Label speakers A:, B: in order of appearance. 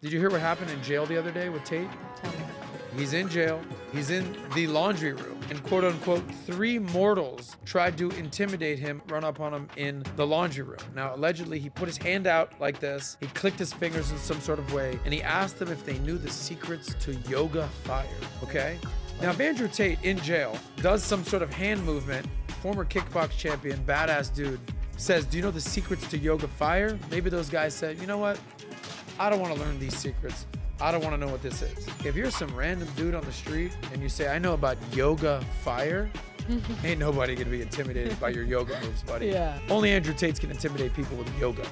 A: Did you hear what happened in jail the other day with Tate?
B: Tell me.
A: He's in jail. He's in the laundry room. And quote unquote, three mortals tried to intimidate him, run up on him in the laundry room. Now, allegedly, he put his hand out like this. He clicked his fingers in some sort of way, and he asked them if they knew the secrets to yoga fire. Okay? Now, if Andrew Tate in jail does some sort of hand movement, former kickbox champion, badass dude, says, Do you know the secrets to yoga fire? Maybe those guys said, You know what? I don't want to learn these secrets. I don't want to know what this is. If you're some random dude on the street and you say, I know about yoga fire, ain't nobody gonna be intimidated by your yoga moves, buddy.
B: Yeah.
A: Only Andrew Tate's can intimidate people with yoga.